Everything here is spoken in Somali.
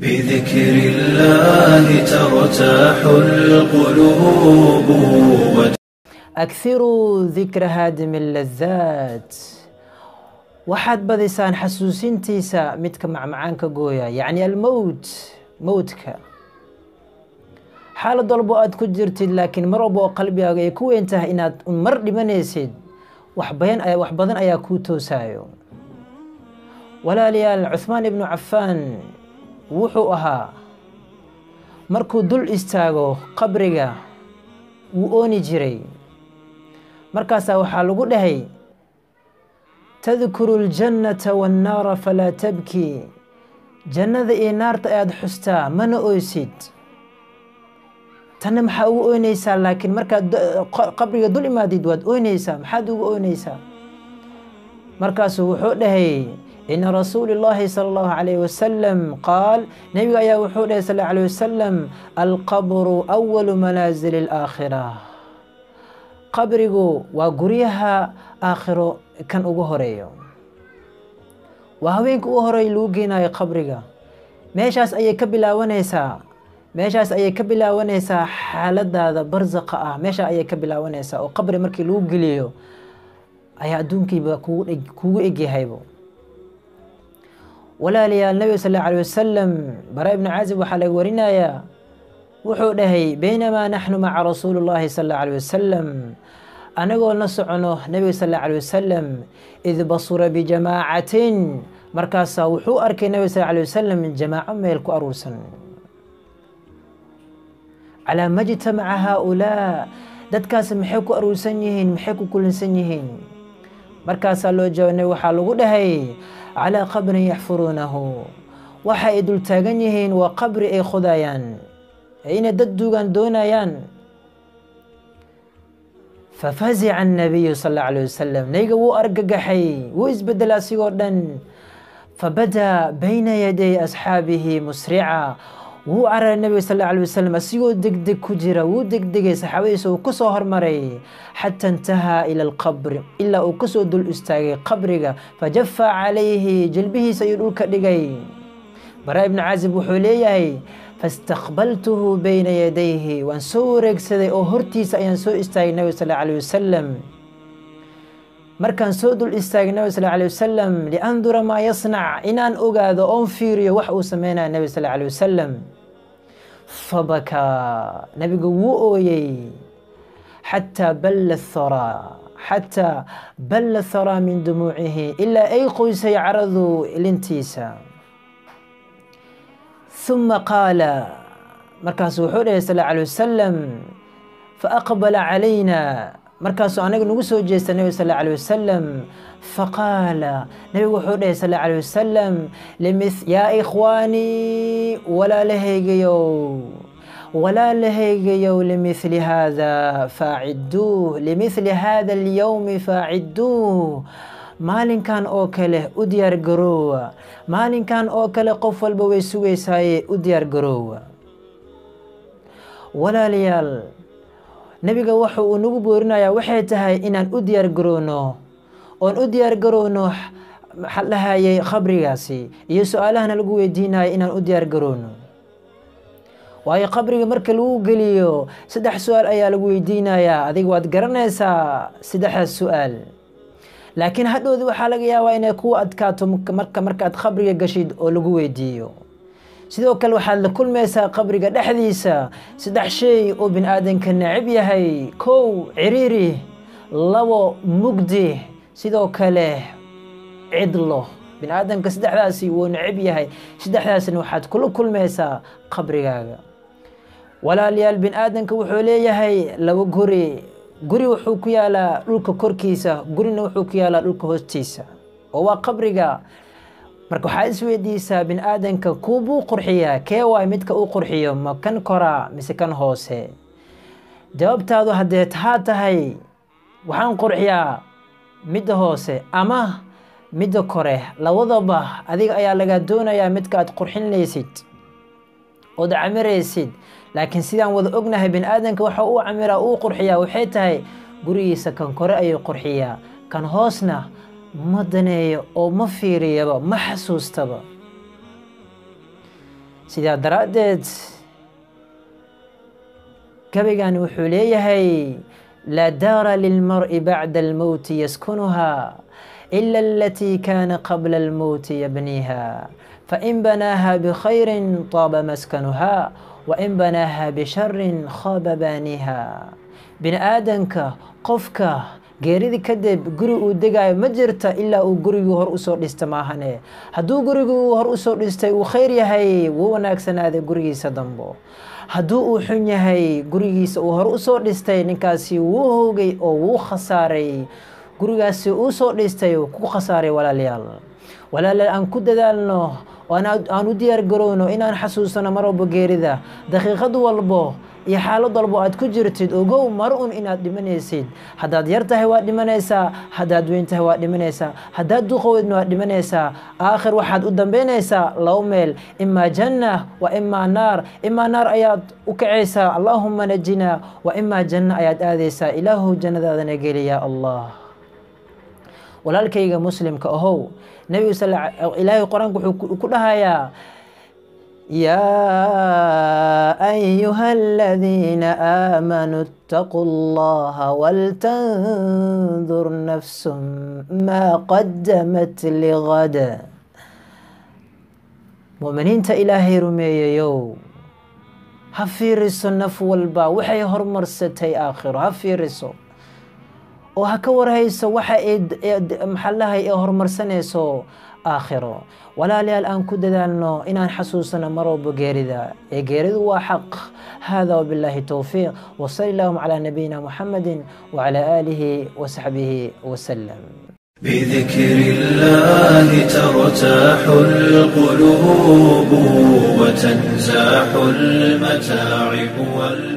بذكر الله ترتاح القلوب أكثروا ذكر هادم اللذات waxaad badisaan xasuusintiisa midka macmacaanka gooya yacni almowt mowtka xaalad walbo aad ku jirtid laakiin mar walba oo qalbigaaga ay ku weyn tahay inaad mar dhimanaysid wax bayan wax badan ayaa kuu toosaayo walaalayaal cuhmaan ibnu cafaan wuxuu ahaa. Markuu dul istaago qabriga wuu ooni jiray. Markaasaa waxaa lagu dhahay tadkuru اljannata waannaara falaa tabki. Jannada iyo naarta ayaad xustaa mana oysid. Tanna maxaa ugu oynaysaa laakiin markaad qabriga dul imaadid waad oynaysaa maxaad ugu oynaysaa markaasuu wuxuu dhahay ina rasuuli اllahi salى اllahu alayh wasalam qaal nebiga ayaa wuxuu dhahay sal alيه wasalam alqabru awalu manaazili اlaakhira qabrigu waa guryaha aakhiro kan ugu horeeyo waa haweenka ugu horeeya lagu geenayo qabriga meeshaas ayay ka bilaabanaysaa meeshaas ayay ka bilaabanaysaa xaaladaada barsaqa ah meesha ayay ka bilaabanaysaa oo qabri markii lagu geliyo ayaa adduunkiiba kugu egyahaybo walaalayaal nabiga sal allahu alay wasalam bara ibnu caazib waxaa laga warinayaa wuxuu dhahay baynamaa naxnu maca rasuuli llahi sal allahu alay wasalam anagoo la socono nebiga sal alla alay wasalam id basura bijamaacatin markaasaa wuxuu arkay nebiga sal alay wasalam jamaaco meel ku aruursan. Calaa majtamaca haaulaa. Dadkaas maxay ku aruursan yihiin maxay ku kulinsan yihiin? Markaasaa loo jawaab nabig waxaa lagu dhahay calaa qabrin yaxfuruunahu. Waxa ay dul taagan yihiin waa qabri ay khudayaan inay dad duugaan doonayaan. Fafazica annabiyu sal alla alay wasalam nebiga wuu argagaxay wuu isbedela asigoo dhan. Fabadaa bayna yaday asxaabihi musrica wuu cararay nebiga sal alla alay wasalam asigoo degdeg ku jira wuu degdegay saxaabadiisa uu ka soo hormaray. Xata intahaa ila alqabri ilaa uu ka soo dul istaagay qabriga. Fajafa calayhi jilbihiisa ayuu dhulka dhigay. Bara ibnu caazib wuxuu leeyahay faistaqbaltuhu bayna yadayhi waan soo wareegsaday oo hortiisa ayaan soo istaagay nabig sal alay wasalam markaan soo dul istaagay nabig sal alay wasalam liandura maa yasnac inaan ogaado oon fiiriyo wax uu sameynaya nabig sal alay wasalam fabakaa nabigu wuu ooyey xataa balla thara xataa balla thara min dumuucihi ilaa ay qoysay caradu lintiisa ثuma qaala markaasu wuxuu dhahay sal alay wasalam faaqbala calayna markaasuu anaga nagu soo jeesta nabig sal alay wasalam faqaala nabigu wuxuu dhahay sal alay wasalam yaa ikhwaanii walaalahaygayow walaalahaygayow limithli hada faaciduuh limithli hada alyowmi faaciduuh maalinkan oo kale u diyaar garoowa maalinkan oo kale qof walba way sugaysaaye u diyaar garoowa. Walaalayaal nebiga waxa uu nagu boorinayaa waxay tahay inaan u diyaar garoono oon u diyaar garoono dhahayay khabrigaasi iyo su'aalahana lagu weydiinayo inaan u diyaar garoono. Waayo qabriga marka lagu geliyo saddex su'aal ayaa lagu weydiinayaa. Adiga waad garanaysaa saddexdaas su'aal. Laakiin hadhowdi waxaa laga yaabaa inay kuu adkaato marka markaad qabriga gashid oo lagu weydiiyo sidoo kale waxaad la kulmaysaa qabriga dhexdiisa. Saddex shay oo bini aadanka necab yahay. Kow ciriiri. Labo mugdi. Sidoo kale cidlo. Bini aadanka saddexdaasi wuu necab yahay. Saddexdaasna waxaad kula kulmaysaa qabrigaaga. Walaalayaal bini aadanka wuxuu leeyahay labo guri. Guri wuxuu ku yaalaa dhulka korkiisa. Gurina wuxuu ku yaalaa dhulka hoostiisa. Oo waa qabriga marka waxaa isweydiisaa bini aadanka kuubuu qurxiyaa kee waay midka uu qurxiyo? Ma kan koraa mise kan hoose? Jawaabtaadu haddee taa tahay waxaan qurxiyaa midda hoose ama midda kore. Labadaba adiga ayaa laga doonayaa midka aad qurxinlaysid ood camiraysid. Laakiin sidaan wada ognahay bini aadanka waxa uu camiraa uu qurxiyaa. Waxay tahay gurigiisa kan kore ayuu qurxiyaa. Kan hoosna ma daneeyo oo ma fiiriyaba ma xasuustaba. Sidaa daraaddeed gabaygan wuxuu leeyahay laa daara lilmar'i bacda almowti yaskunuha ila alatii kaana qabla almowti yabniiha fain banaaha bikhayrin taaba maskanuha wain banaaha bisharin khaba baaniha. Bini aadanka qofka geeridi kadib guri uu degayo ma jirta ilaa uu gurigii hor u soo dhista maahane? Hadduu gurigii hor u soo dhistay uu khayr yahay wuu wanaagsanaaday gurigiisa dambo. Hadduu uu xun yahay gurigiisa uu hor u soo dhistay ninkaasi wuu hoogay oo wuu khasaaray. Gurigaasi uu soo dhistay ku khasaaray walaalayaal. Walaalayaal aan ku dadaalno aan u diyaar garowno inaan xasuusano mar walbo geerida. Daqiiqad walbo iyo xaalad walbo aad ku jirtid ogow mar un inaad dhimanaysid. Haddaad yar tahay waad dhimanaysaa haddaad weyn tahay waad dhimanaysaa haddaad duqowdna waad dhimanaysaa. Aakhir waxaad u dambaynaysaa labo meel imaa janna wa imaa naar imaa naar ayaad u kacaysaa. Allaahuma najina wa imaa janna ayaad aadaysaa. Ilaahu jannadaadana geli yaa allah. Walaalkayga muslimka ahow nebigu ilaahay qur'aanku wuxuu ku dhahayaa يا أيها الذين آمنوا اتقوا الله ولتنظر نفس ما قدمت لغد مؤمنين إلهي رمييو هفيرسو نف والبا وحي هرمرستي آخر هفيرسو oo ha ka warhayso waxa maxallaha ee horumarsanayso آخر ولا لي الآن كده لأنه إن أن مرو مروا بقيردة إقيرد وحق هذا وبالله توفيق وصلي اللهم على نبينا محمد وعلى آله وصحبه وسلم. بذكر الله ترتاح القلوب وتنزاح المتاعب وال